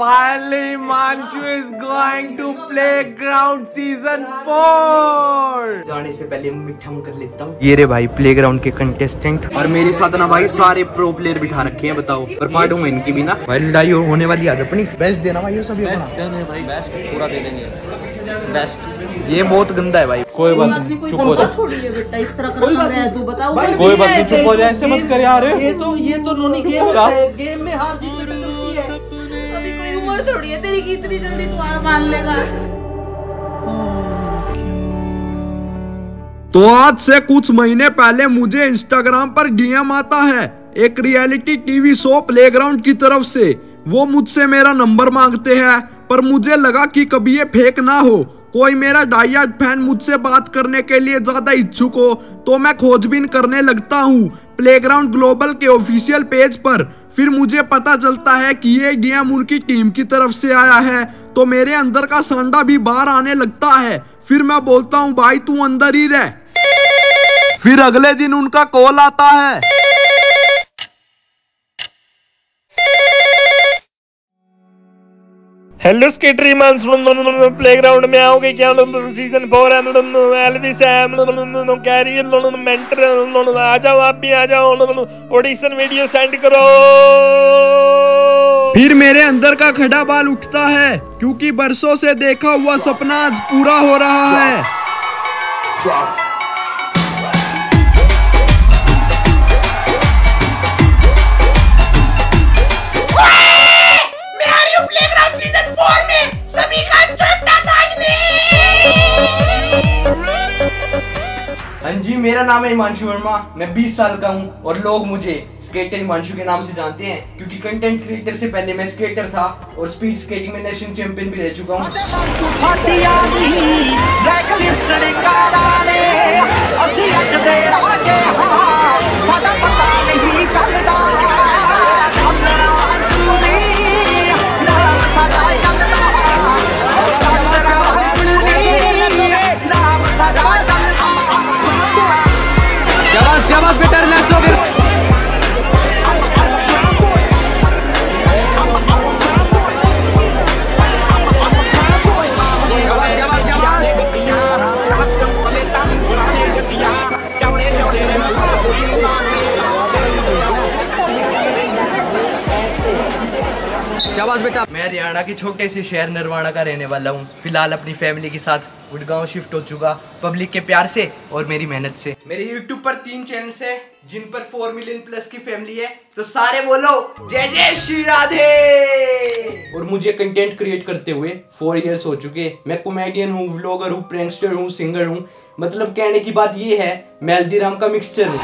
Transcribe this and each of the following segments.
Finally, Manshu is going to playground season four. जाने से पहले मीठा मुँह कर लेता हूँ। ये रे भाई प्लेग्राउंड के कंटेस्टेंट और मेरे साथ ना भाई सारे प्रो प्लेयर बिठा रखे हैं बताओ। पर पार्टूँगा इनकी भी ना। भाई लड़ाई होने वाली आज अपनी। बेस्ट देना भाई ये सभी बेस्ट देंगे भाई बेस्ट पूरा दे देंगे। बेस्ट ये बहुत गंदा है भाई। कोई बात नहीं चुप हो जाए जा। थोड़ी है इस तरह कर रहा है तू बताओ कोई बात नहीं चुप हो जाए ऐसे मत कर यार। ये तो ये तो नोनी गेम है गेम में हार जीत थोड़ी है, तेरी की इतनी जल्दी तू हार मान लेगा। तो आज से कुछ महीने पहले मुझे इंस्टाग्राम पर डीएम आता है, एक रियलिटी टीवी शो प्लेग्राउंड की तरफ़ से। वो मुझसे मेरा नंबर मांगते हैं, पर मुझे लगा कि कभी ये फेक ना हो। कोई मेरा डाइयार्ड फ़ैन मुझसे बात करने के लिए ज़्यादा इच्छुक हो तो मैं खोजबीन करने लगता हूँ। प्लेग्राउंड ग्लोबल के ऑफिशियल पेज पर। फिर मुझे पता चलता है कि ये गेम उनकी टीम की तरफ़ से आया है। तो मेरे अंदर का सांडा भी बाहर आने लगता है। फिर मैं बोलता हूँ, भाई, तू अंदर ही रह। फिर अगले दिन उनका कॉल आता है। हेलो स्केटरी मान प्लेग्राउंड में आओगे क्या सीज़न फोर है एलविस कैरियर मेंटर आ जाओ आप भी आ जाओ ऑडिशन वीडियो सेंड करो फिर मेरे अंदर का खड़ा बाल उठता है क्योंकि बरसों से देखा हुआ सपना आज पूरा हो रहा है मेरा नाम है हिमांशु वर्मा, मैं 20 साल का हूँ और लोग मुझे स्केटर हिमांशु के नाम से जानते हैं, क्योंकि कंटेंट क्रिएटर से पहले मैं स्केटर था और स्पीड स्केटिंग में नेशनल चैंपियन भी रह चुका हूँ। शाबाश बेटा। मैं हरियाणा के छोटे से शहर नरवाड़ा का रहने वाला हूँ। फ़िलहाल अपनी फैमिली के साथ गुड़गांव शिफ्ट हो चुका पब्लिक के प्यार से और मेरी मेहनत से। मेरे यूट्यूब पर तीन चैनल्स हैं, जिन पर फोर मिलियन प्लस की फैमिली है। तो सारे बोलो, जय जय श्री राधे! और मुझे कंटेंट क्रिएट करते हुए फोर इयर्स हो चुके। मैं कॉमेडियन हूँ व्लॉगर हूँ प्रैंकस्टर हूँ सिंगर हूँ। मतलब कहने की बात ये है, मैं हल्दीराम का मिक्सचर हूँ।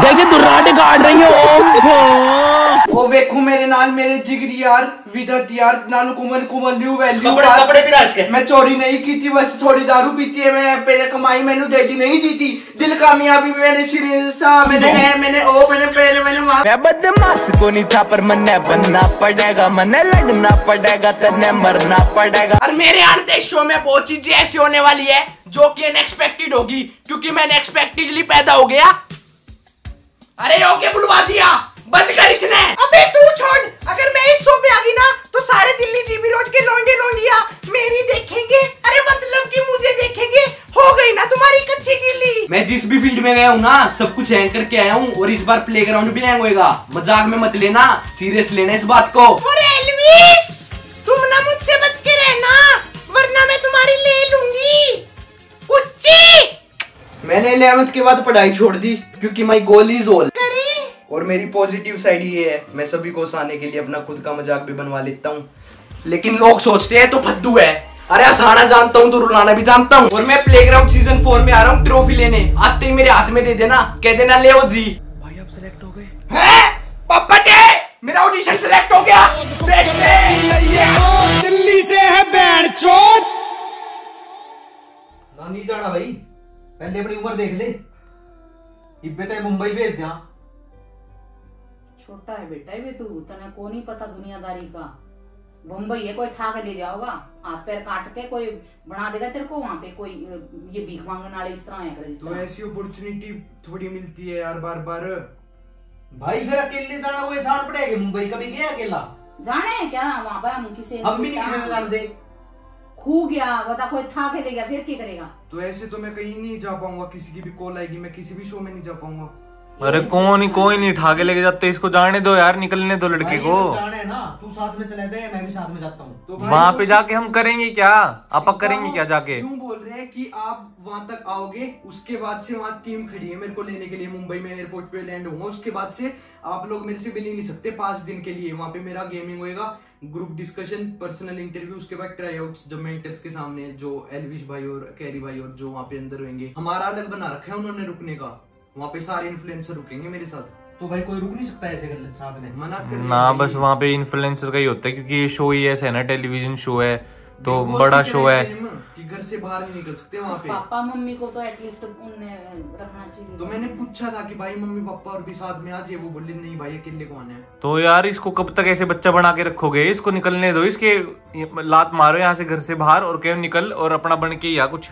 देखिए दुर्राटे काट रही हो। ओ वेखो मेरे नाल मेरे जिगरी यार विदत यार नानू कुमन कुमन न्यू वैल्यू कपड़े- कपड़े भी राज के। मैं चोरी नहीं की थी बस थोड़ी दारू पीती है। मैं पहले कमाई मैंने डैडी नहीं दी थी दिल कामयाबी मैंने सीरियस था मैंने है मैंने ओ मैंने पहले मैंने मैं। बदमाश को नहीं था पर मन्ने बनना पड़ेगा। मन्ने लगना पड़ेगा तेने मरना पड़ेगा। और मेरे शो में बहुत चीज़ें ऐसी होने वाली है जो कि अनएक्सपेक्टेड होगी क्योंकि मैं अनएक्सपेक्टेडली पैदा हो गया। अरे हो के बुलवा दिया। बंद कर इसने। अबे तू छोड़। अगर मैं इस शो पे आ गई ना तो सारे दिल्ली जीबी रोड के लौंडे लौंडिया मेरी देखेंगे। अरे मतलब कि मुझे देखेंगे। हो गई ना तुम्हारी कच्ची गिल्ली। मैं जिस भी फ़ील्ड में गया हूँ ना सब कुछ हैंग करके आया हूँ और इस बार प्ले ग्राउंड भी हैंग होएगा। मज़ाक में मत लेना सीरियस लेना इस बात को। अरे तुम ना मुझसे बच के रहना वरना मैं तुम्हारी ले लूँगी। उच्ची! मैंने 11th के बाद पढ़ाई छोड़ दी क्योंकि माई गोल इज़ ऑल और मेरी पॉजिटिव साइड ये है मैं सभी को हंसाने के लिए अपना खुद का मज़ाक भी बनवा लेता हूँ। लेकिन लोग सोचते हैं तो फद्दू है। अरे हंसाना जानता हूँ तो रुलाना भी जानता हूँ। और मैं प्लेग्राउंड सीज़न फोर में आ रहा हूँ ट्रॉफी लेने। आते ही मेरे हाथ में दे देना। कह देना ले जी। भाई आप सिलेक्ट हो गए। पापा जी! मेरा ऑडिशन सिलेक्ट हो गया। दिल्ली से है नहीं जाना भाई। पहले अपनी उम्र देख ले। इब्बे ते मुंबई भेज दिया। छोटा है बेटा ये तू तना को नहीं पता दुनियादारी का। मुंबई है कोई ठा के ले जाओगा। हाथ पैर काट के कोई बना देगा तेरे को वहाँ पे कोई ये भीख मांगने वाले इस तरह इस तो ऐसी अपॉर्चुनिटी थोड़ी मिलती है यार बार बार भाई फिर अकेले जाना वो एहसान पड़ेगा मुंबई कभी गया अकेला? जाने क्या? वहाँ पे हम किसी हम भी नहीं किसी को जान दे। खू गया बता कोई ठा के ले गया फिर क्या करेगा? तो ऐसे तो मैं कहीं नहीं जा पाऊँगा किसी की भी कॉल आएगी मैं किसी भी शो में नहीं जा पाऊँगा। अरे कौन ही कोई नहीं ठाके लेके जाते इसको जाने दो यार निकलने दो लड़के को। तो जान ना तू साथ में चला जाए मैं भी साथ में जाता हूँ। तो वहाँ वो पे जाके हम करेंगे क्या? आप करेंगे क्या जाके? क्यों बोल रहे हैं कि आप वहाँ तक आओगे उसके बाद से वहाँ टीम खड़ी है मेरे को लेने के लिए मुंबई में एयरपोर्ट पे लैंड होगा उसके बाद से आप लोग मेरे से मिल ही नहीं सकते पाँच दिन के लिए वहाँ पे मेरा गेमिंग होएगा। ग्रुप डिस्कशन पर्सनल इंटरव्यू उसके बाद ट्राई आउट जब मेंटर्स के सामने जो एलविश भाई और कैरी भाई और जो वहाँ पे अंदर होंगे हमारा अलग बना रखा है उन्होंने रुकने का। वहाँ पे सारे इन्फ्लुएंसर रुकेंगे मेरे साथ। तो भाई कोई रुक नहीं सकता ऐसे कर साथ में। मना कर ना बस वहाँ पे इन्फ्लुएंसर का ही होता है क्योंकि ये शो ही ऐसा है ना टेलीविज़न शो है। तो बड़ा शो है। घर से बाहर नहीं निकल सकते वहाँ पे। पापा मम्मी को तो एटलीस्ट रखना चाहिए तो मैंने पूछा था कि भाई मम्मी पापा और भी साथ में आज ये वो बोले नहीं भाई अकेले को आना है? तो यार इसको कब तक ऐसे बच्चा बना के रखोगे? इसको निकलने दो। इसके लात मारो यहाँ से घर से बाहर और कहो निकल और अपना बन के या कुछ।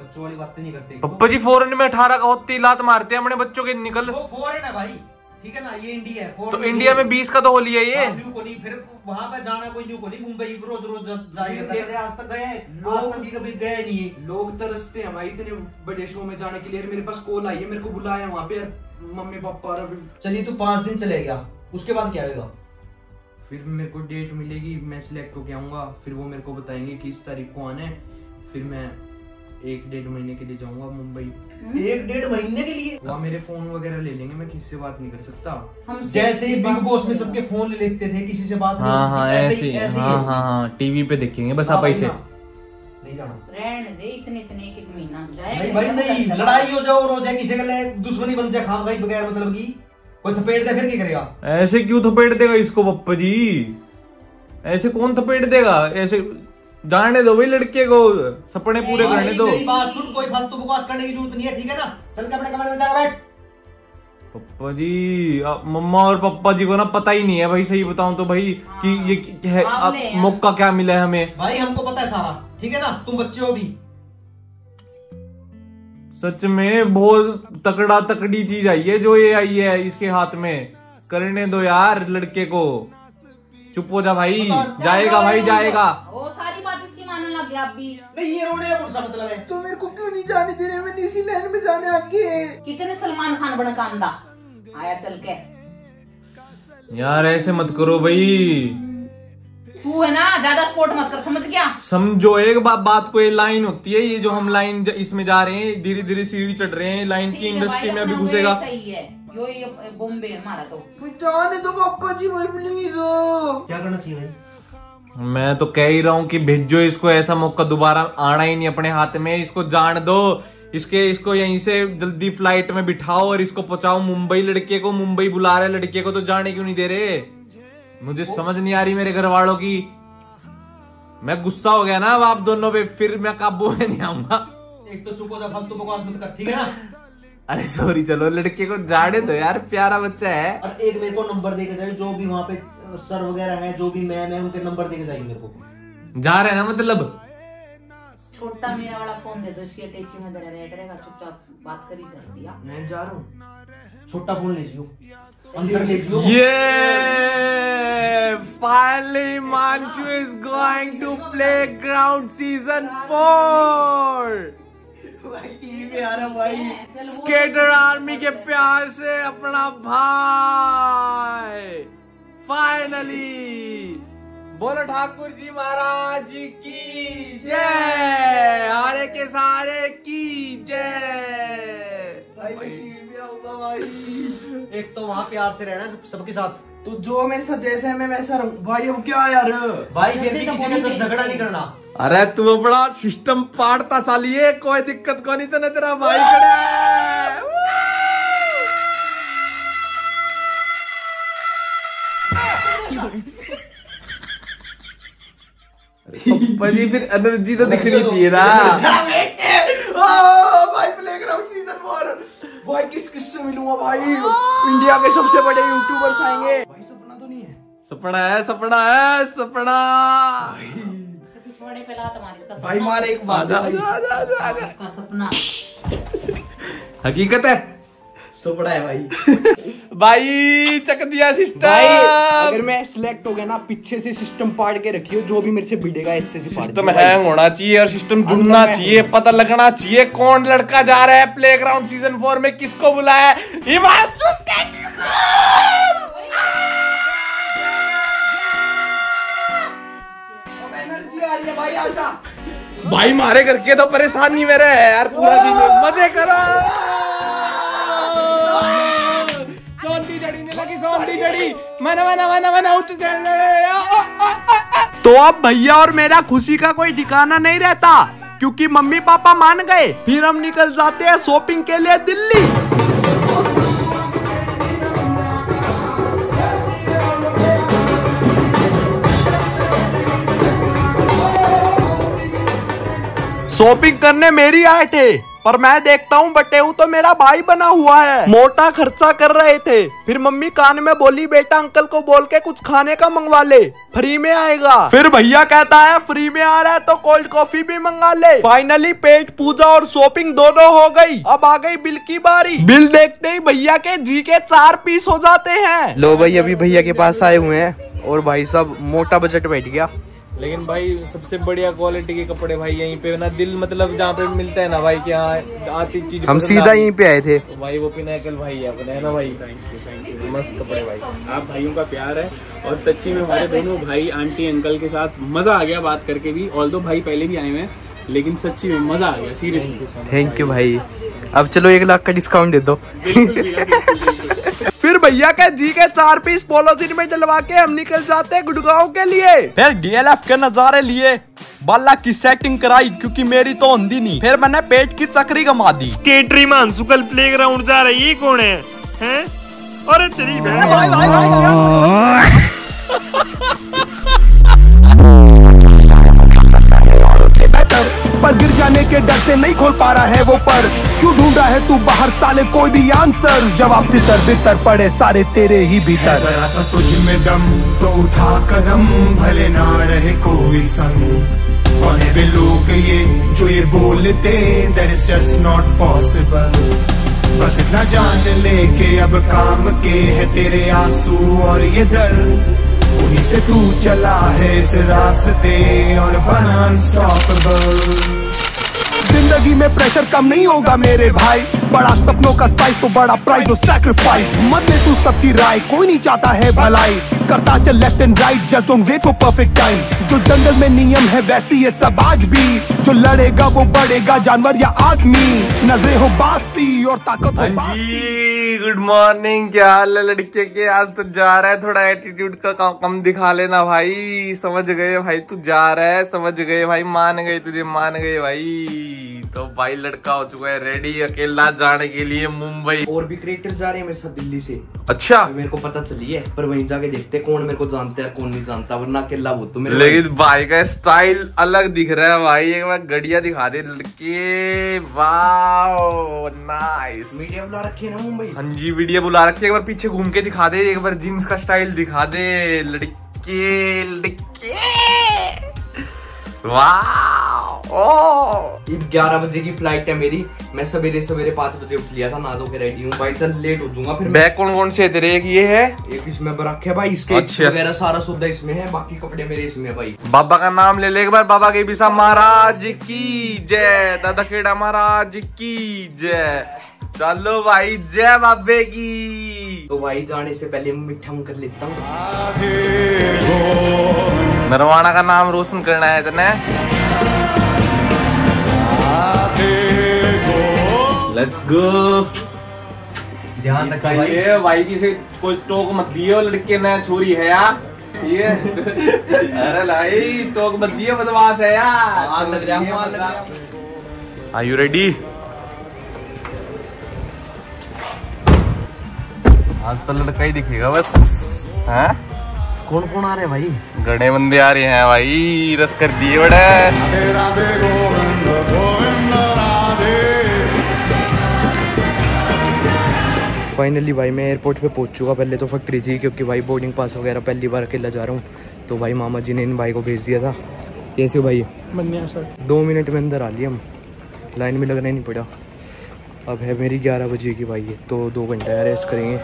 बच्चों वाली बातें नहीं करते पप्पा जी फ़ौरन में अठारह का होती लात मारते हैं अपने बच्चों के निकल। वो फॉरेन है भाई। ठीक है ना? ये इंडिया है तो इंडिया में बीस का तो होली है ये। हाँ, न्यू को फिर वहाँ पे जाना कोई न्यू को नहीं मुंबई रोज रोज जाएगा इंडिया- आज तक गए आज तक भी कभी गए नहीं है। लोग तरसते हैं भाई इतने बड़े शो में जाने के लिए। मेरे पास कॉल आई है मेरे को बुलाया वहाँ पे। मम्मी पापा और चलिए तू पाँच दिन चले गया। उसके बाद क्या होगा? फिर मेरे को डेट मिलेगी मैं सिलेक्ट होके आऊँगा। फिर वो मेरे को बताएँगे कि इस तारीख को आना है। फिर मैं एक डेढ़ महीने के लिए जाऊँगा मुंबई। एक डेढ़ महीने के लिए। वहाँ मेरे फ़ोन वगैरह ले लेंगे मैं किसी से बात नहीं कर सकता। हमसे जैसे ही बिग बॉस में सबके फ़ोन ले लेते थे किसी से बात हाँ हाँ ऐसे ऐसे ही। ही ऐसे ही। हाँ हाँ हाँ टीवी पे देखेंगे बस हाँ आप ऐसे नहीं जाना। रहने दे इतने इतने एक एक महीना जाएगा। नहीं भाई नहीं लड़ाई हो जाओ रोज है किसी के लिए दुश्मनी बन जाए खाम बगैर मतलब की। कोई थपेट दे फिर क्या करेगा? ऐसे क्यों थपेट देगा इसको पप्पा जी? ऐसे कौन थपेट देगा? ऐसे जाने दो भाई लड़के को सपने पूरे करने दो। बात सुन कोई फालतू बकवास करने की ज़रूरत नहीं है ठीक है ना? चल के अपने कमरे में जा बैठ। पप्पा जी मम्मा और पप्पा जी को ना पता ही नहीं है भाई सही बताऊँ तो भाई कि ये है अब मौका क्या मिला है हमें? भाई हमको पता है सारा ठीक है ना? तुम बच्चे हो भी। सच में बहुत तकड़ा तकड़ी चीज़ आई है जो ये आई है इसके हाथ में। करने दो यार लड़के को। चुप हो जा भाई। जाएगा भाई जाएगा। वो सारी बात इसकी मानने लग गया आप भी। नहीं ये रोने का कौन सा मतलब है? तो मेरे को क्यों नहीं जाने दे रहे? मैंने इसी लाइन में जाने आगे कितने सलमान खान बन का आया चल के। यार ऐसे मत करो भाई। तू है ना ज़्यादा स्पोर्ट मत कर समझ गया? समझो एक बात बात को ये लाइन होती है ये जो हम लाइन इसमें जा रहे हैं धीरे धीरे सीढ़ी चढ़ रहे हैं लाइन की इंडस्ट्री में अभी घुसेगा। सही है। यो ये बॉम्बे हमारा तो। जाने दो पापा जी भाई प्लीज़ क्या करना चाहिए भाई? मैं तो कह ही रहा हूँ कि भेजो इसको ऐसा मौका दोबारा आना ही नहीं अपने हाथ में इसको जान दो। इसके इसको यहीं से जल्दी फ़्लाइट में बिठाओ और इसको पहुंचाओ। मुंबई लड़के को मुंबई बुला रहे लड़के को तो जाने क्यों नहीं दे रहे? मुझे समझ नहीं आ रही मेरे घर वालों की। मैं गुस्सा हो गया ना अब आप दोनों पे फिर मैं काबू में नहीं आऊँगा। एक तो चुप हो जा फालतू बकवास मत कर ठीक है ना? अरे सॉरी चलो लड़के को जाड़े दो यार प्यारा बच्चा है। और एक मेरे को नंबर देके जाए जो भी वहाँ पे सर वगैरह है जो भी मैम है उनके नंबर देके जाइए मेरे को। जा रहे हैं ना मतलब? छोटा मेरा वाला फ़ोन दे दो इसकी अटैची में दे रहे करेगा चुपचाप बात करी कर दिया मैं जा रहा हूँ। छोटा फ़ोन ले जियो। अंदर ले जियो। Yeah! Finally, Manchu is going to Playground Season 4! भाई टीवी पे आ रहा भाई। स्केटर आर्मी के प्यार से अपना भाई। फाइनली बोलो ठाकुर जी महाराज की जय। आरे के सारे की जय। भाई मैं टीवी पे आऊँगा भाई। एक तो वहाँ प्यार से रहना है सब- सबके साथ। तो जो मेरे साथ जैसे मैं वैसा रहूँ। भाई अब क्या यार? भाई फिर भी तो किसी के साथ झगड़ा नहीं करना। अरे तू अपना सिस्टम पाड़ता चालिए कोई दिक्कत को नहीं तो ना तेरा भाई खड़ा जी फिर एनर्जी तो दिखनी चाहिए ना। भाई प्लेग्राउंड सीज़न फोर भाई किस किस से मिलूँगा भाई? इंडिया के सबसे बड़े यूट्यूबर्स आएँगे। भाई सपना तो नहीं है। सपना है सपना है सपना। भाई। मार एक बार। आजा आजा आजा आजा आजा। इसका सपना। हकीकत है। सुपड़ा है भाई। भाई चक दिया सिस्टम भाई अगर मैं सिलेक्ट हो गया ना पीछे से सिस्टम पाड़ के रखियो जो भी मेरे से भिड़ेगा इससे से सिस्टम हैंग होना चाहिए और सिस्टम जुड़ना चाहिए पता लगना चाहिए कौन लड़का जा रहा है प्लेग्राउंड सीज़न फोर में किसको बुलाया हिमांशु स्केटर एनर्जी आ रही है भाई भाई मारे करके तो परेशानी मेरे है यार पूरा दिन मज़े करो। तो अब भैया और मेरा खुशी का कोई ठिकाना नहीं रहता, क्योंकि मम्मी पापा मान गए, फिर हम निकल जाते हैं शॉपिंग के लिए दिल्ली। शॉपिंग करने मेरी आए थे। पर मैं देखता हूँ बटेऊ तो मेरा भाई बना हुआ है। मोटा खर्चा कर रहे थे। फिर मम्मी कान में बोली बेटा अंकल को बोल के कुछ खाने का मंगवा ले। फ्री में आएगा। फिर भैया कहता है फ्री में आ रहा है तो कोल्ड कॉफ़ी भी मंगा ले। फाइनली पेट पूजा और शॉपिंग दोनों हो गई। अब आ गई बिल की बारी। बिल देखते ही भैया के जी के चार पीस हो जाते हैं। लो भाई अभी भैया के पास आए हुए हैं और भाई साहब मोटा बजट बैठ गया। लेकिन भाई सबसे बढ़िया क्वालिटी के कपड़े भाई यहीं पे ना दिल मतलब जहाँ पे मिलता है ना भाई की हाँ आती चीज़ हम सीधा यहीं पे आए थे। भाई वो पिनाकल भाई है अपने है ना भाई? थैंक यू थैंक यू मस्त कपड़े भाई। आप भाइयों का प्यार है और सच्ची में हमारे दोनों भाई आंटी अंकल के साथ मज़ा आ गया बात करके भी ऑल दो भाई पहले भी आए हुए हैं। लेकिन सच्ची में मज़ा आ गया सीरियसली थैंक यू भाई। अब चलो एक लाख का डिस्काउंट दे दो। फिर भैया के जी के चार पीस पोलोथीन में डलवा के हम निकल जाते हैं गुड़गांव के लिए। फिर डीएलएफ के नजारे लिए। बाला की सेटिंग कराई क्योंकि मेरी तो होंदी नहीं। फिर मैंने पेट की चक्री गमा दी। स्केटरी मानसू कल प्ले ग्राउंड जा रही है कौन है? हैं? अरे तेरी है तू बाहर साले कोई भी आंसर। जवाब तितर बितर पड़े सारे तेरे ही भीतर। तुझ में दम तो उठा कदम, भले ना रहे कोई संग। कौन है लोग ये जो ये बोलते that is just not possible बस इतना जान ले के अब काम के है तेरे आँसू और ये दर्द उन्हीं से तू चला है इस रास्ते, और बना अनस्टॉपेबल ज़िंदगी में प्रेशर कम नहीं होगा मेरे भाई। बड़ा सपनों का साइज़ तो बड़ा प्राइज और सैक्रिफाइस मत ले तू सबकी राय कोई नहीं चाहता है भलाई। करता चल left and right just don't wait for perfect time जो जंगल में नियम है वैसी ये सब आज भी। जो लड़ेगा वो बढ़ेगा जानवर या आदमी। नजरे हो बासी और ताकत हो बासी जी। गुड मॉर्निंग क्या हाल है लड़के के? आज तो जा रहा है थोड़ा एटीट्यूड का कम, कम दिखा लेना भाई। समझ गए भाई तू जा रहा है समझ गए भाई मान गए तुझे मान गए भाई। तो भाई लड़का हो चुका है रेडी अकेला जाने के लिए मुंबई। और भी क्रिएटर जा रहे हैं मेरे साथ दिल्ली से। अच्छा। मेरे को पता चली है पर वहीं जाके देखते कौन मेरे को जानता है कौन नहीं जानता वरना अकेला वो तो मेरे लेकिन भाई का स्टाइल अलग दिख रहा है भाई। एक बार गड़िया दिखा दे लड़के। वाह नाइस मीडिया बुला रखी है ना मुंबई। हाँ जी वीडियो बुला रखी है। एक बार पीछे घूम के दिखा दे। एक बार जीन्स का स्टाइल दिखा दे। लड़के लड़के। वाह ग्यारह बजे की फ़्लाइट है मेरी। मैं सवेरे सवेरे पाँच बजे उठ लिया था धो के रेडी हूँ। भाई चल लेट हो जाऊँगा फिर बैग कौन कौन से है तेरे? एक ये है। एक इसमें रख है भाई इसके अच्छा। वगैरह सारा सौदा इसमें है बाकी कपड़े मेरे इसमें भाई। बाबा का नाम ले ले एक बार बाबा के बिसा। महाराज की जय। दादा खेड़ा महाराज की जय। चलो भाई जय बाबे की। तो भाई जाने से पहले मैं मिठा मुँह कर लेता हूँ। नरवाना का नाम रोशन करना है तने। लेट्स गो ध्यान रखा भाई। ये भाई की से कोई टोक मत दियो लड़के ने छोरी है यार। ये अरे भाई टोक मत दियो बदमाश है यार। आग लग रहा है आग लग रहा है। आर यू रेडी आज तो लड़का ही दिखेगा बस। हैं? कौन कौन आ रहे हैं भाई? गड़े बंदे आ रहे हैं भाई रस कर दिए बड़े। फाइनली भाई मैं एयरपोर्ट पे पहुँच चुका पहले तो फट रही थी क्योंकि भाई बोर्डिंग पास वगैरह पहली बार अकेला जा रहा हूँ। तो भाई मामा जी ने इन भाई को भेज दिया था। कैसे हो भाई? सर दो मिनट में अंदर आ लिया हम। लाइन में लगना ही नहीं पड़ा। अब है मेरी ग्यारह बजे की भाई ये तो दो घंटा रेस्ट करेंगे।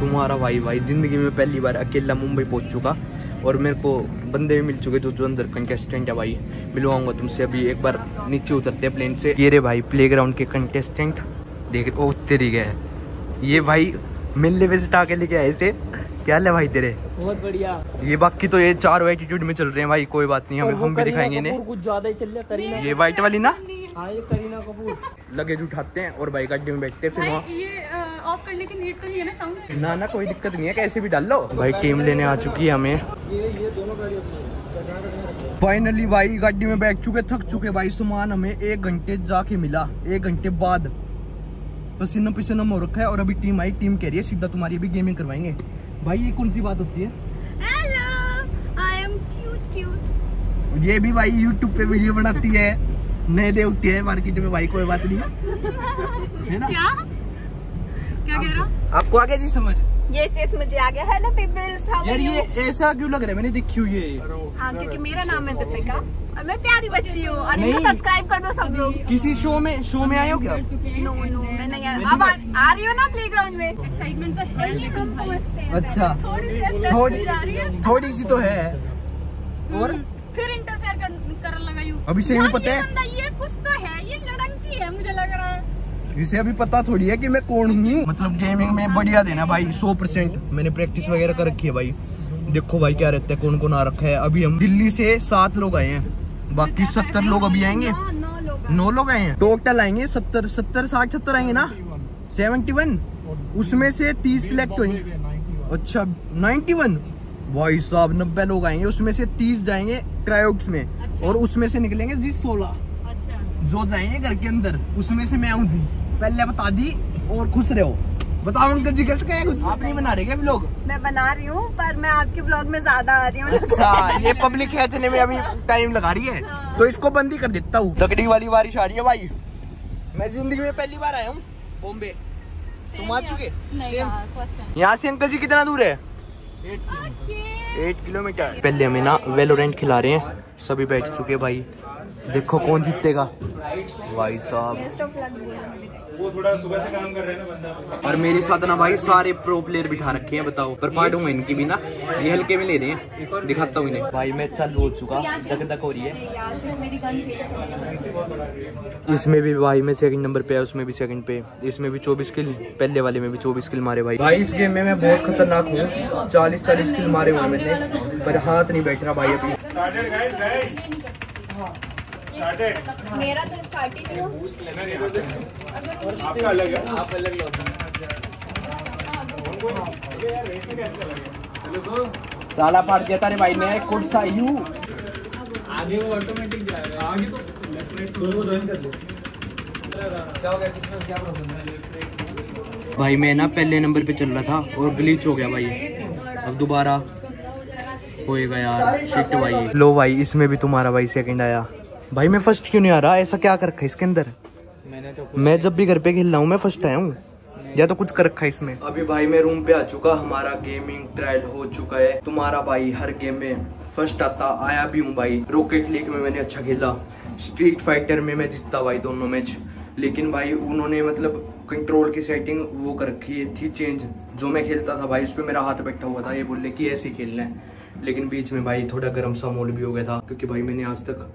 तुम्हारा भाई भाई, ज़िंदगी में पहली बार अकेला मुंबई पहुँच चुका, और मेरे को बंदे भी मिल चुके जो जो अंदर कंटेस्टेंट है भाई। मिलवाऊँगा तुमसे अभी एक बार, नीचे उतरते हैं प्लेन से। ये रे भाई प्लेग्राउंड के कंटेस्टेंट देख, ओ, तेरी गए ये भाई मिलने में से के लेके आए से क्या है भाई तेरे? बहुत बढ़िया। ये बाकी तो ये चार एटीट्यूड में चल रहे हैं भाई कोई बात नहीं हम हम भी दिखाएँगे इन्हें। कुछ ज़्यादा ही चल रहा करीना ये वाइट वाली ना? हाँ ये करीना कपूर। लगेज उठाते हैं और बाइक अड्डे में बैठते हैं फिर वहाँ ये ऑफ़ करने की नीड तो नहीं है ना साउंड ना ना कोई दिक्कत नहीं है कैसे भी डाल लो। भाई टीम लेने आ चुकी है हमें। फाइनली भाई गाड़ी में बैठ चुके थक चुके भाई सामान हमें एक घंटे जाके मिला एक घंटे बाद। पसीना पसीना हो रखा है और अभी टीम आई टीम कह रही है सीधा तुम्हारी अभी गेमिंग करवाएँगे। भाई ये कौन सी बात होती है? Hello, I am cute cute ये भी भाई यूट्यूब पे वीडियो बनाती है। नए दे उठती है मार्केट में भाई कोई बात नहीं है। ना? क्या? क्या कह रहा आपको आ गया जी समझ। यस यस मुझे आ गया हेलो पीपल्स हाउ यार ये ऐसा क्यों लग रहा है? मैंने देखी हुई है ये। हाँ क्योंकि मेरा नाम है दीपिका और मैं प्यारी बच्ची हूँ और इनको सब्सक्राइब कर दो सब लोग। किसी शो में शो में आए हो क्या? नो नो मैं नहीं आ अब आ, आ रही हो ना प्लेग्राउंड में? एक्साइटमेंट तो है पहुँचते हैं अच्छा। थोड़ी सी थोड़ी जा रही है। थोड़ी सी तो है। और? फिर इंटरफेयर कर, करने लगा यू। अभी से यूँ पता ये है? ये कुछ तो है ये लड़ंकी है मुझे लग रहा है। इसे अभी पता थोड़ी है कि मैं कौन हूँ। मतलब गेमिंग में बढ़िया देना भाई सौ परसेंट मैंने प्रैक्टिस वगैरह कर रखी है भाई। देखो भाई क्या रहता है कौन कौन आ रखा है। अभी हम दिल्ली से सात लोग आए हैं। बाकी सत्तर लोग अभी आएँगे। नौ नौ लोग आए हैं। टोटल आएँगे सत्तर सत्तर साठ सत्तर आएँगे ना? सेवेंटी वन उसमें से तीस सिलेक्ट हुई। अच्छा नाइन्टी वन भाई साहब नब्बे लोग आएँगे। उसमें से तीस जाएँगे ट्राईआउट्स में। और उसमें से निकलेंगे जी सोलह। अच्छा। जो जाएँगे घर के अंदर उसमें से मैं आऊँ जी। पहले बता दी और खुश रहो। बताओ अंकल जी कैसे क्या कुछ आप नहीं बना रहे क्या लोग मैं बना रही हूँ पर मैं आपके ब्लॉग में ज़्यादा आ रही हूँ। अच्छा ये पब्लिक खींचने में अभी टाइम लगा रही है। तो इसको बंद ही कर देता हूँ। तकड़ी वाली बारिश आ रही है भाई। मैं ज़िंदगी में पहली बार आया हूँ बॉम्बे। तुम आ चुके? नहीं Same. यार फ़र्स्ट टाइम यहाँ से अंकल जी कितना दूर है? एट किलोमीटर पहले हमें ना वेलोरेंट खिला रहे हैं। सभी बैठ चुके भाई। देखो कौन जीतेगा। भाई साहब। बेस्ट ऑफ़ लक बोला मुझे। और मेरे साथ ना भाई सारे प्रो प्लेयर बिठा रखे हैं बताओ। पर पार्टूँगा इनकी भी ना। ये हल्के में ले रहे हैं। दिखाता हूँ इन्हें। भाई मैं चालू हो चुका। धक धक हो रही है। यार शुरू मेरी गन ठीक इसमें भी भाई मैं सेकंड नंबर पे है उसमें भी सेकंड पे। इसमें भी चौबीस किल पहले वाले में भी चौबीस किल मारे भाई। भाई इस गेम में मैं बहुत खतरनाक हूँ। चालीस चालीस किल मारे हुए मैंने। पर हाथ नहीं बैठ रहा भाई अभी। मेरा तो स्टार्टिंग में साला फाड़ दिया तारे भाई ने खुद सा यू। आगे वो ऑटोमेटिक जा रहा है। आगे तो लेफ़्ट राइट दोनों ज्वाइन कर दो। क्या हो? गया किसमें क्या प्रॉब्लम है भाई मैं ना पहले नंबर पे चल रहा था और ग्लिच हो गया भाई। अब दोबारा होएगा यार शिट भाई। लो भाई इसमें भी तुम्हारा भाई सेकंड आया। भाई मैं फ़र्स्ट क्यों नहीं आ रहा? ऐसा क्या कर रखा है इसके अंदर? मैंने तो मैं जब भी घर पे खेल रहा हूँ मैं फ़र्स्ट आया हूँ। या तो कुछ कर रखा है इसमें। अभी भाई मैं रूम पे आ चुका हमारा गेमिंग ट्रायल हो चुका है। तुम्हारा भाई हर गेम में फ़र्स्ट आता आया भी हूँ भाई। रॉकेट लीग में मैंने अच्छा खेला। स्ट्रीट फाइटर में मैं जीता भाई दोनों मैच लेकिन भाई उन्होंने मतलब कंट्रोल की सेटिंग वो कर रखी थी चेंज जो मैं खेलता था भाई उस पर मेरा हाथ बैठा हुआ था ये बोले कि ऐसे ही खेलना है। लेकिन बीच में भाई थोड़ा गर्म सा माहौल भी हो गया था क्योंकि भाई मैंने आज तक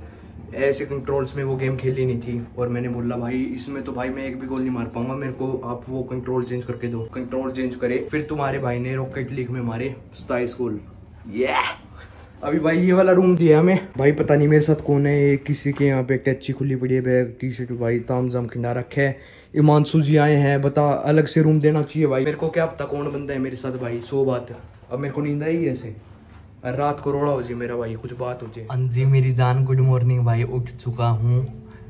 ऐसे कंट्रोल्स में वो गेम खेली नहीं थी। और मैंने बोला, भाई, इसमें तो भाई मैं एक भी गोल नहीं मार पाऊँगा, मेरे को आप वो कंट्रोल चेंज करके दो। कंट्रोल चेंज करे, फिर तुम्हारे भाई ने रॉकेट लीग में मारे सताईस गोल ये अभी भाई ये वाला रूम दिया हमें। भाई, पता नहीं मेरे साथ कौन है, ये किसी के यहाँ पे टैची खुली पड़ी है, बैग टी शर्ट भाई ताम जाम खिंडा रखे है। ईमानसू जी आए हैं, बता, अलग से रूम देना चाहिए भाई। मेरे को क्या पता कौन बंदा है मेरे साथ, भाई, सो बात। अब मेरे को नींद आई ऐसे। रात को रोड़ा हो जी मेरा भाई, कुछ बात हो जाए हाँ जी, मेरी जान गुड मॉर्निंग भाई, उठ चुका हूँ।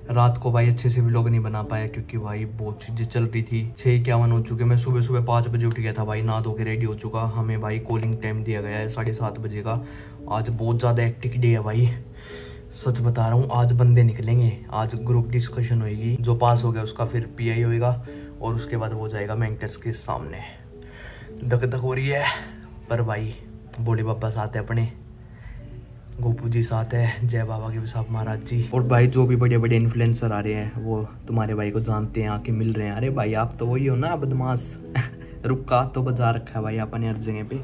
रात को भाई अच्छे से व्लॉग नहीं बना पाया क्योंकि भाई बहुत चीज़ें चल रही थी। छः इक्यावन हो चुके, मैं सुबह सुबह पाँच बजे उठ गया था भाई, नहा धो के रेडी हो चुका। हमें भाई कॉलिंग टाइम दिया गया है, साढ़े सात बजे का। आज बहुत ज़्यादा एक्टिक डे है भाई। सच बता रहा हूँ, आज बंदे निकलेंगे। आज ग्रुप डिस्कशन होएगी। जो पास हो गया उसका फिर पीआई होएगा और उसके बाद वो जाएगा मेंटस के सामने। धक धक हो रही है, पर भाई बोले बाबा साथ है अपने। गोपू जी साथ है, जय बाबा के साहब महाराज जी। और भाई, जो भी बड़े बड़े इन्फ्लुएंसर आ रहे हैं, वो तुम्हारे भाई को जानते हैं, आके मिल रहे हैं। अरे भाई, आप तो वही हो ना, बदमाश। रुका तो बजा रखा है भाई अपने हर जगह पे।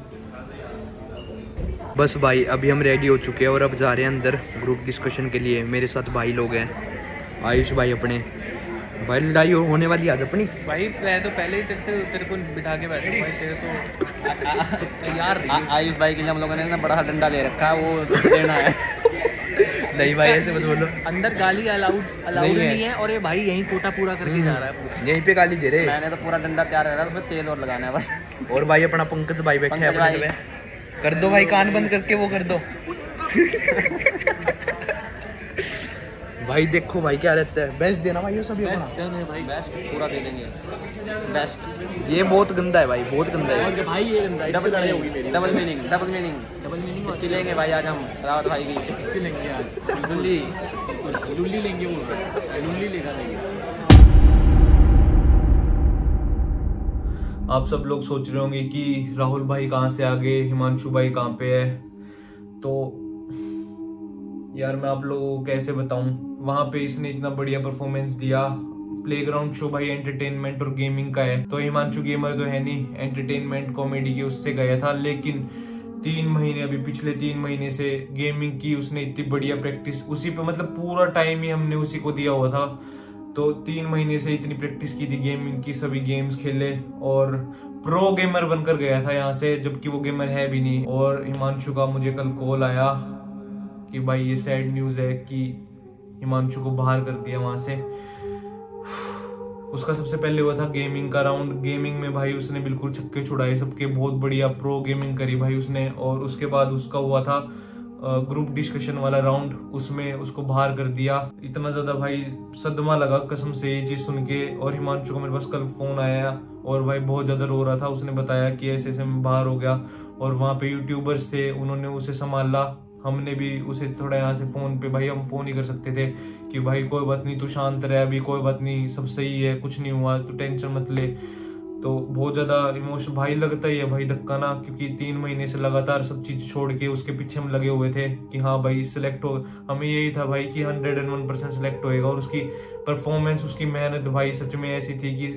बस भाई, अभी हम रेडी हो चुके हैं और अब जा रहे हैं अंदर ग्रुप डिस्कशन के लिए। मेरे साथ भाई लोग हैं। आयुष भाई अपने। भाई लड़ाई हो- होने वाली आज अपनी। भाई मैं तो पहले ही तेरे से तेरे को बिठा के बैठा भाई तेरे को तो तैयार आयुष भाई के लिए हम लोगों ने ना बड़ा डंडा ले रखा है वो देना है। नहीं भाई ऐसे मत बोलो। अंदर गाली अलाउड अलाउड नहीं नहीं है और ये भाई यही कोटा पूरा करके जा रहा है पूरा। यहीं पे गाली दे रहे। मैंने तो पूरा डंडा तैयार करा था उसमें तेल और लगाना है बस। और भाई अपना पंकज भाई बैठे हैं कर दो भाई कान बंद करके वो कर दो। भाई देखो भाई क्या रहता है। बेस्ट देना भाई ये सभी अपना बेस्ट डन है भाई। बेस्ट पूरा दे देंगे। बेस्ट ये बहुत गंदा है भाई बहुत गंदा है। और भाई ये गंदा डबल डबल होगी मेरी। Double meaning double meaning double meaning इसकी लेंगे भाई आज हम रावत भाई की। इसके लेंगे आज। लुल्ली। लुल्ली लेंगे वो लुल्ली लेगा लेंगे। आप सब लोग सोच रहे होंगे कि राहुल भाई कहाँ से आ गए हिमांशु भाई कहाँ पे है? तो यार मैं आप लोगों को कैसे बताऊँ? वहाँ पे इसने इतना बढ़िया परफॉर्मेंस दिया। प्लेग्राउंड शो भाई एंटरटेनमेंट और गेमिंग का है। तो हिमांशु गेमर तो है नहीं। एंटरटेनमेंट कॉमेडी के उससे गया था। लेकिन तीन महीने, अभी पिछले तीन महीने से गेमिंग की उसने इतनी बढ़िया प्रैक्टिस उसी पे मतलब पूरा टाइम ही हमने उसी को दिया हुआ था। तो तीन महीने से इतनी प्रैक्टिस की थी गेमिंग की, सभी गेम्स खेले और प्रो गेमर बनकर गया था यहाँ से, जबकि वो गेमर है भी नहीं। और हिमांशु का मुझे कल कॉल आया कि भाई ये सैड न्यूज़ है कि हिमांशु को बाहर कर दिया वहाँ से। उसका सबसे पहले हुआ था गेमिंग का राउंड गेमिंग में भाई उसने बिल्कुल छक्के छुड़ाए सबके। बहुत बढ़िया प्रो गेमिंग करी भाई उसने। और उसके बाद उसका हुआ था ग्रुप डिस्कशन वाला राउंड उसमें उसको बाहर कर दिया। इतना ज़्यादा भाई सदमा लगा कसम से ये चीज़ सुन के। और हिमांशु को मेरे पास कल फ़ोन आया। और भाई बहुत ज़्यादा रो रहा था। उसने बताया कि ऐसे ऐसे मैं बाहर हो गया। और वहाँ पे यूट्यूबर्स थे, उन्होंने उसे संभाला। हमने भी उसे थोड़ा यहाँ से फ़ोन पे, भाई हम फ़ोन ही कर सकते थे कि भाई कोई बात नहीं, तू शांत रहे, अभी कोई बात नहीं, सब सही है, कुछ नहीं हुआ, तू टेंशन मत ले। तो बहुत ज़्यादा इमोशन भाई लगता ही है भाई धक्का ना, क्योंकि तीन महीने से लगातार सब चीज़ छोड़ के उसके पीछे हम लगे हुए थे कि हाँ भाई सिलेक्ट हो, हमें यही था भाई कि hundred and one percent select होएगा और उसकी परफॉर्मेंस उसकी मेहनत भाई सच में ऐसी थी कि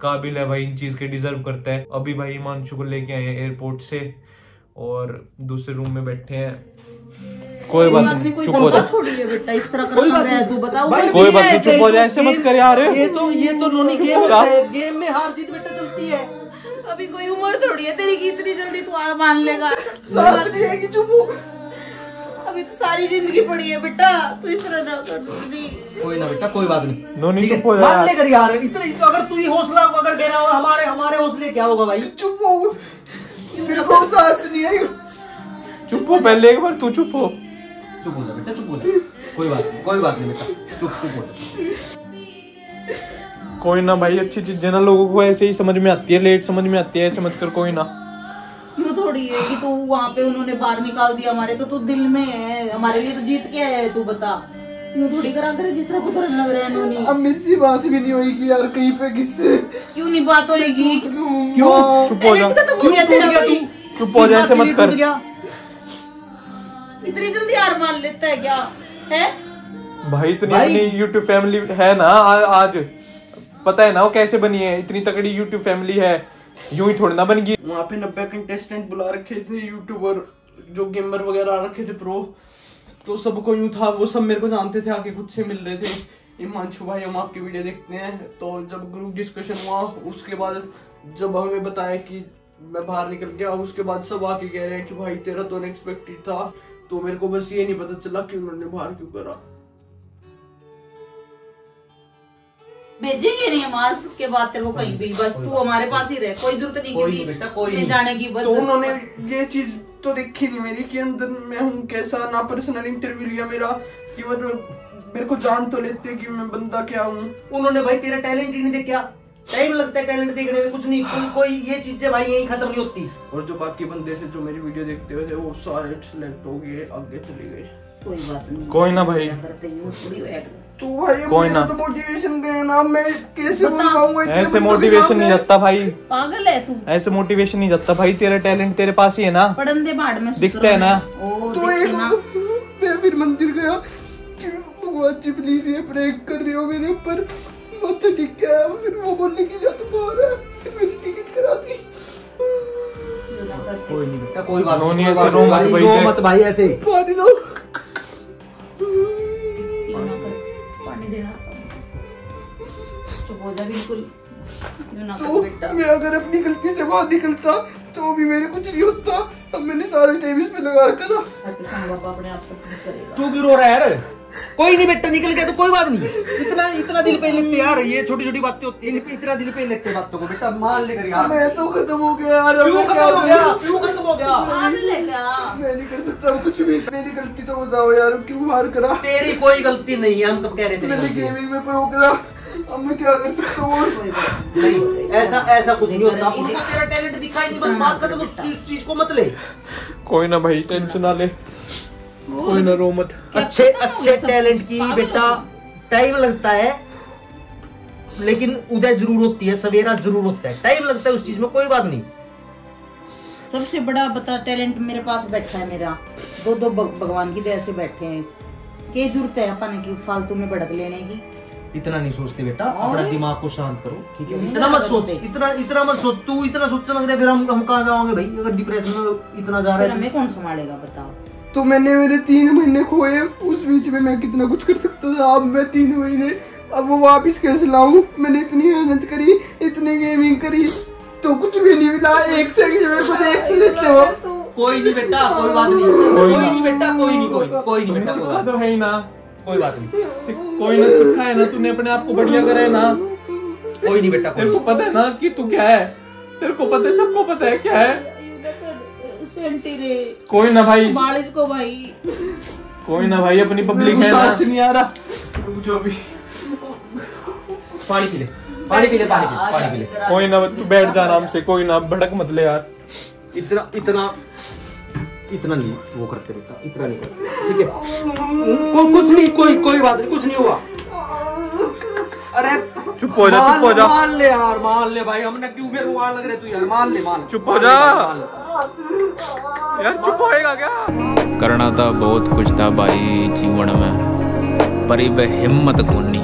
काबिल है भाई इन चीज़ के डिजर्व करता है। अभी भाई हिमांशु को लेके आए हैं एयरपोर्ट से और दूसरे रूम में बैठे हैं। कोई बात नहीं चुप हो बंदा जा। थोड़ी बेटा इस तरह कोई कर बात नहीं। तू बताओ। कोई बात नहीं, चुप हो जा, ऐसे मत कर यार। ये तो ये तो नोनी गेम होता है गेम में हार जीत बेटा चलती है। अभी कोई उम्र थोड़ी है तेरी की इतनी जल्दी तू हार मान लेगा। साथ नहीं है कि चुप हो। अभी तो सारी ज़िंदगी पड़ी है बेटा तू इस तरह ना कर कोई ना बेटा कोई बात नहीं। नोनी चुप हो जा। मान यार। लेकर यार इतना तो अगर तू ही हौसला अगर दे रहा हो हमारे हमारे हौसले क्या होगा भाई? चुप हो। मेरे को सांस नहीं आई। चुप हो पहले एक बार तू चुप हो। चुप हो जा बेटा चुप हो जा। कोई बात नहीं कोई बात नहीं बेटा चुप चुप हो जा। कोई ना भाई अच्छी चीज़ें ना लोगों को ऐसे ही समझ में आती है लेट समझ में आती है ऐसे मत कर कोई ना। यूँ थोड़ी है कि तू वहाँ पे उन्होंने बाहर निकाल दिया हमारे तो तू दिल में है हमारे लिए तो जीत के आया है तू बता। यूँ थोड़ी करा करे जिस तरह तू करने लग रहा है नोनी अब मुझसे बात भी नहीं होगी यार कहीं पे किससे? क्यों नहीं बात होएगी? क्यों? चुप हो जा। भाई। चुप हो जा ऐसे मत कर। इतनी जल्दी हार मान लेता है क्या? है? भाई इतनी भाई- अपनी यूट्यूब फैमिली है ना आ, आज? पता है ना वो कैसे बनी है? इतनी तकड़ी यूट्यूब फैमिली है। यूँ ही थोड़ी ना बन गई। वहाँ पे नब्बे कंटेस्टेंट बुला रखे थे यूट्यूबर जो गेमर वगैरह आ रखे थे प्रो तो सबको यूँ था वो सब मेरे को जानते थे आके खुद से मिल रहे थे। हिमांशु भाई हम आपकी वीडियो देखते हैं। तो जब ग्रुप डिस्कशन हुआ उसके बाद जब हमें बताया कि मैं बाहर निकल गया उसके बाद सब आके कह रहे हैं कि भाई तेरा तो अनएक्सपेक्टेड था। तो मेरे को बस ये नहीं पता चला कि उन्होंने बाहर क्यों करा। भेजेंगे नहीं हम आज के बाद तेरे को कहीं भी बस तू हमारे पास ही रह कोई ज़रूरत नहीं कोई किसी बेटा, कोई नहीं। जाने की बस तो उन्होंने ये चीज़ तो देखी नहीं मेरी कि अंदर मैं हूँ कैसा ना पर्सनल इंटरव्यू लिया मेरा कि मतलब मेरे को जान तो लेते कि मैं बंदा क्या हूँ। उन्होंने भाई तेरा टैलेंट ही नहीं देखा। टाइम लगता है टैलेंट देखने में कुछ नहीं कोई कोई ये चीज़ें भाई यही खत्म नहीं होती। और जो बाकी बंदे थे जो मेरी वीडियो देखते हुए थे वो सारे सिलेक्ट हो गए आगे चले गए। कोई बात नहीं कोई ना भाई। तो भाई कोई ना। तो मोटिवेशन गए ना मैं कैसे बोल पाऊँगा ऐसे मोटिवेशन नहीं जाता भाई। पागल है तू। ऐसे मोटिवेशन नहीं जाता भाई तेरा टैलेंट तेरे पास ही है ना। पढ़न दे बाढ़ में दिखता है ना। तो देखे एक ना। मैं फिर मंदिर गया कि भगवान जी प्लीज़ ये प्रेक कर रही हो मेरे ऊपर। है फिर वो बोलने की जा तू बाहर है फिर मैंने टिकट करा दी। कोई नहीं बेटा कोई बात नहीं ऐसे रो मत भाई, रो मत भाई ऐसे। पानी लो। पानी देना हो बिल्कुल। तो मैं अगर अपनी गलती से बाहर निकलता तो भी मेरे कुछ नहीं होता। अब मैंने सारा टाइम इस पे लगा रखा था। अपने आप सब तू क्यों रो रहा है यार? कोई नहीं बेटा निकल गया तो कोई बात नहीं। इतना इतना दिल पे लगते यार ये छोटी छोटी बातें होती है। इतना दिल पे लगते बातों को बेटा मान ले कर यार। मैं तो खत्म हो गया यार क्यों खत्म हो गया? क्यों खत्म हो गया? पागल है क्या? मैं नहीं कर सकता अब कुछ भी। मेरी गलती तो बताओ यार क्यों बाहर करा? तेरी कोई गलती नहीं है हम कब कह रहे थे? मैंने गेमिंग में प्रो करा अब मैं क्या कर सकता हूँ? और नहीं ऐसा ऐसा कुछ नहीं होता। उनको तेरा टैलेंट दिखाई नहीं बस बात खत्म उस चीज़ को मत ले। कोई ना भाई टेंशन ना ले। कोई ना रो मत। अच्छे अच्छे टैलेंट की बेटा टाइम लगता है लेकिन उदय ज़रूर होती है सवेरा ज़रूर होता है। टाइम लगता है उस चीज़ में कोई बात नहीं। सबसे बड़ा बता टैलेंट मेरे पास बैठा है मेरा। दो दो भगवान की दया से बैठे हैं। के ज़रूरत है अपन की? फालतू में भड़क लेने की। इतना नहीं सोचते बेटा अपना दिमाग को शांत करो ठीक है? इतना मत सोच इतना इतना मत सोच तू इतना सोचने लग रहा है फिर हम हम कहाँ जाओगे भाई? अगर डिप्रेशन में इतना जा रहा है हमें कौन संभालेगा बताओ? तो मैंने मेरे तीन महीने खोए उस बीच में मैं कितना कुछ कर सकता था? अब मैं तीन महीने अब वो वापिस कैसे लाऊं? मैंने इतनी मेहनत करी इतनी गेमिंग करी तो कुछ भी नहीं मिला। एक सेकंड में को देख तो लेते हो कोई नहीं बेटा कोई बात नहीं। कोई नहीं बेटा कोई नहीं कोई कोई नहीं बेटा कोई तो है ही ना। कोई बात नहीं। कोई ना सिक्का है ना तूने अपने आप को बढ़िया करा है ना। कोई नहीं बेटा तेरे को पता है ना कि तू क्या है? तेरे को पता है सबको पता है क्या है? सेंटी रे। कोई ना भाई। बालिश को भाई। कोई ना भाई अपनी पब्लिक है ना। सांस नहीं आ रहा। जाओ अभी पानी पी ले पानी पी ले पानी पी ले पानी पी ले। कोई ना तू बैठ जा आराम से कोई ना भड़क मत ले यार। इतना इतना इतना नहीं वो करते बेटा इतना नहीं करते। ठीक है। कुछ नहीं कोई कोई बात नहीं कुछ नहीं हुआ। अरे चुप हो जा चुप हो जा। मान ले यार मान ले भाई हमने क्यों फिर रुआ लग रहे तू यार? मान ले मान। चुप हो जा। यार चुप होएगा क्या? करना था बहुत कुछ था भाई जीवन में पर अब हिम्मत कोनी